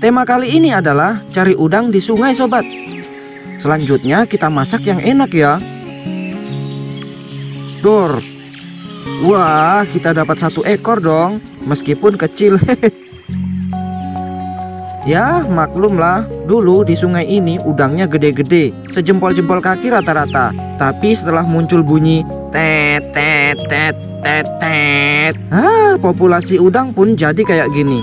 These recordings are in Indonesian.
Tema kali ini adalah cari udang di sungai sobat. Selanjutnya kita masak yang enak ya. Dor. Wah, kita dapat satu ekor dong, meskipun kecil. ya, maklumlah, dulu di sungai ini udangnya gede-gede, sejempol-jempol kaki rata-rata. Tapi setelah muncul bunyi tet tet tet tet tet, ah, populasi udang pun jadi kayak gini.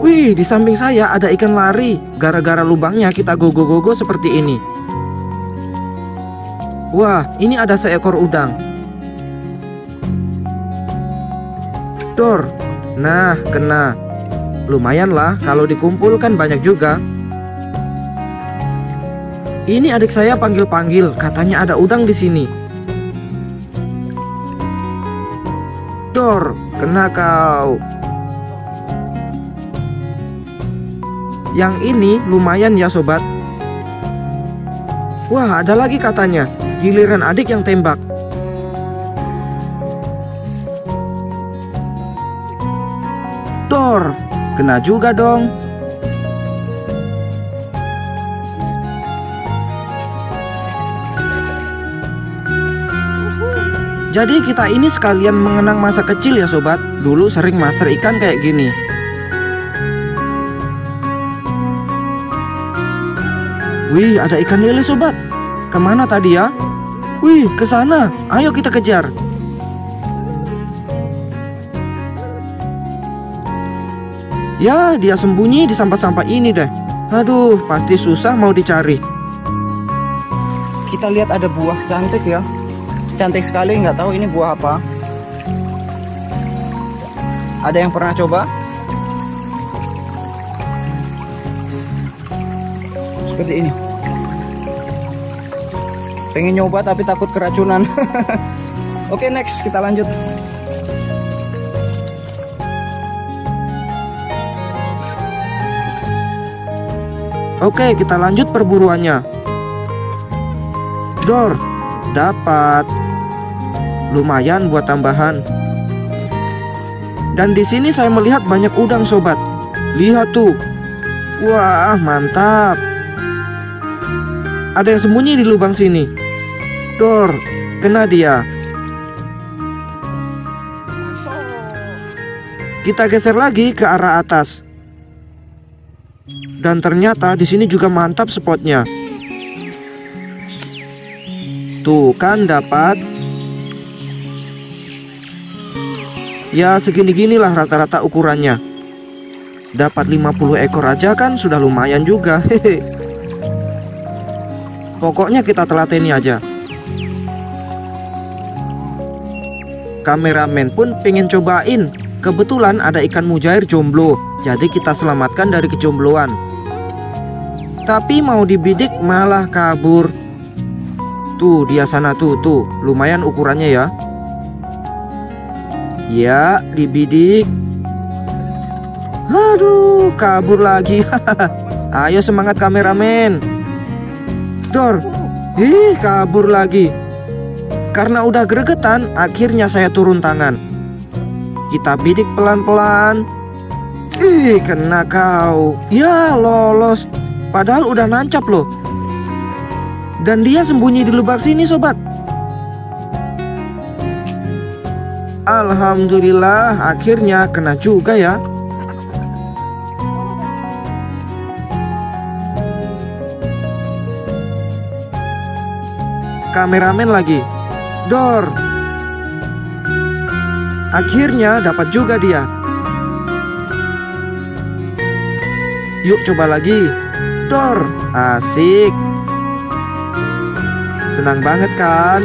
Wih, di samping saya ada ikan lari. Gara-gara lubangnya kita gogo-gogo seperti ini. Wah, ini ada seekor udang. Dor. Nah, kena. Lumayan lah kalau dikumpulkan banyak juga. Ini adik saya panggil-panggil, katanya ada udang di sini. Dor, kena kau. Yang ini lumayan ya sobat. Wah ada lagi katanya. Giliran adik yang tembak. Dor Kena juga dong. Jadi kita ini sekalian mengenang masa kecil ya sobat. Dulu sering master ikan kayak gini Wih, ada ikan lele sobat. Ke mana tadi ya? Wih, ke sana. Ayo kita kejar. Ya, dia sembunyi di sampah-sampah ini deh. Aduh, pasti susah mau dicari. Kita lihat ada buah cantik ya. Cantik sekali, nggak tahu ini buah apa. Ada yang pernah coba? Seperti ini pengen nyoba tapi takut keracunan oke okay, next kita lanjut Oke, kita lanjut perburuannya. Dor, dapat. Lumayan buat tambahan. Dan di sini saya melihat banyak udang sobat. Lihat tuh. Wah, mantap. Ada yang sembunyi di lubang sini. Dor, kena dia. Kita geser lagi ke arah atas. Dan ternyata di sini juga mantap spotnya. Tuh kan dapat. Ya segini-ginilah rata-rata ukurannya. Dapat 50 ekor aja kan sudah lumayan juga. Hehe. Pokoknya kita telateni aja. Kameramen pun pengen cobain. Kebetulan ada ikan mujair jomblo, jadi kita selamatkan dari kejombloan. Tapi mau dibidik malah kabur. Tuh dia sana tuh tuh, lumayan ukurannya ya. Ya, dibidik. Aduh, kabur lagi. Ayo semangat kameramen. Dor, ih kabur lagi. Karena udah gregetan, akhirnya saya turun tangan. Kita bidik pelan-pelan. Ih, kena kau. Ya, lolos. Padahal udah nancap loh. Dan dia sembunyi di lubang sini, sobat. Alhamdulillah, akhirnya kena juga ya. Kameramen lagi. Dor. Akhirnya dapat juga dia. Yuk coba lagi. Dor. Asik. Senang banget kan?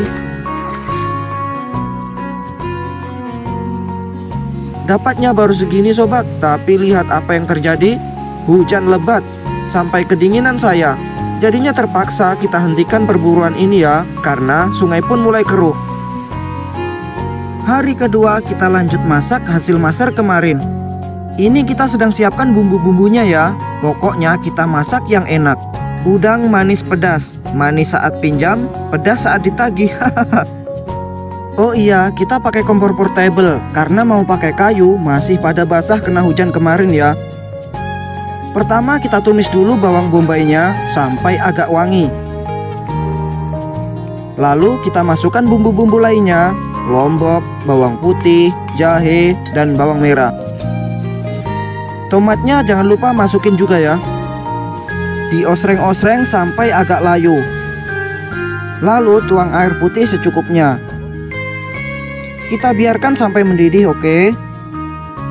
Dapatnya baru segini sobat, tapi lihat apa yang terjadi. Hujan lebat sampai kedinginan saya. Jadinya terpaksa kita hentikan perburuan ini ya, karena sungai pun mulai keruh. Hari kedua kita lanjut masak hasil masar kemarin. Ini kita sedang siapkan bumbu-bumbunya ya. Pokoknya kita masak yang enak. Udang manis pedas, manis saat pinjam, pedas saat ditagih. Oh iya, kita pakai kompor portable karena mau pakai kayu masih pada basah kena hujan kemarin ya. Pertama kita tumis dulu bawang bombaynya sampai agak wangi. Lalu kita masukkan bumbu-bumbu lainnya, lombok, bawang putih, jahe, dan bawang merah. Tomatnya jangan lupa masukin juga ya. Diosreng-osreng sampai agak layu. Lalu tuang air putih secukupnya. Kita biarkan sampai mendidih, oke?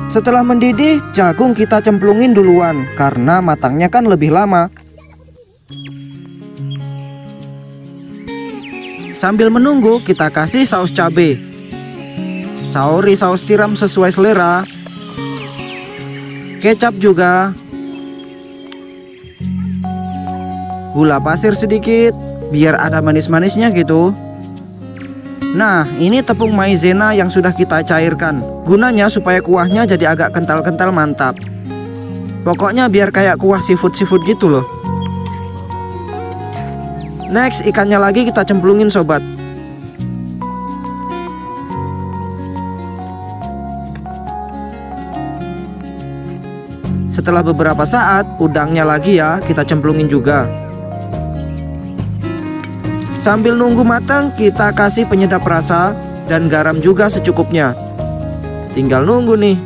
Setelah mendidih, jagung kita cemplungin duluan karena matangnya kan lebih lama. Sambil menunggu, kita kasih saus cabai. Sauri saus tiram sesuai selera. Kecap juga. Gula pasir sedikit, biar ada manis-manisnya gitu. Nah, ini tepung maizena yang sudah kita cairkan. Gunanya supaya kuahnya jadi agak kental-kental mantap. Pokoknya biar kayak kuah seafood-seafood gitu loh. Next, ikannya lagi kita cemplungin sobat. Setelah beberapa saat, udangnya lagi ya kita cemplungin juga. Sambil nunggu matang, kita kasih penyedap rasa dan garam juga secukupnya. Tinggal nunggu nih.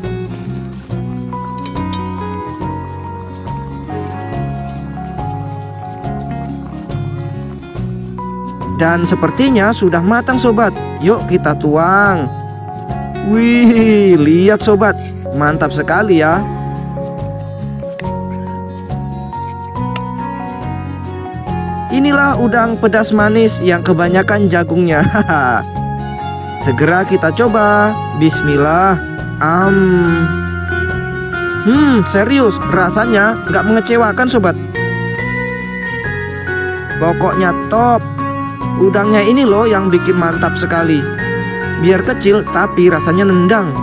Dan sepertinya sudah matang sobat. Yuk kita tuang. Wih, lihat sobat. Mantap sekali ya. Inilah udang pedas manis yang kebanyakan jagungnya. Segera kita coba. Bismillah. Am. Hmm, serius, rasanya nggak mengecewakan sobat. Pokoknya top. Udangnya ini loh yang bikin mantap sekali. Biar kecil tapi rasanya nendang.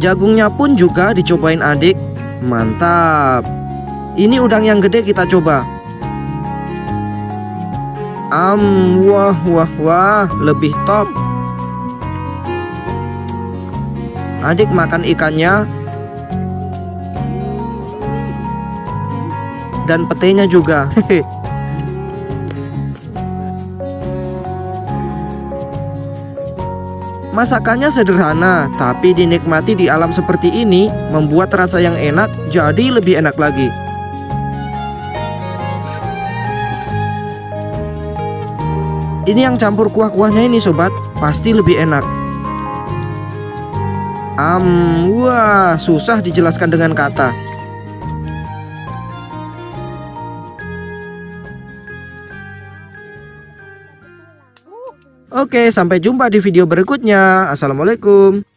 Jagungnya pun juga dicobain adik. Mantap. Ini udang yang gede kita coba. Am, wah, wah, wah, lebih top. Adik makan ikannya dan petenya juga. Masakannya sederhana, tapi dinikmati di alam seperti ini membuat rasa yang enak jadi lebih enak lagi. Ini yang campur kuah-kuahnya ini sobat, pasti lebih enak. Am, wah, susah dijelaskan dengan kata. Oke, sampai jumpa di video berikutnya. Assalamualaikum.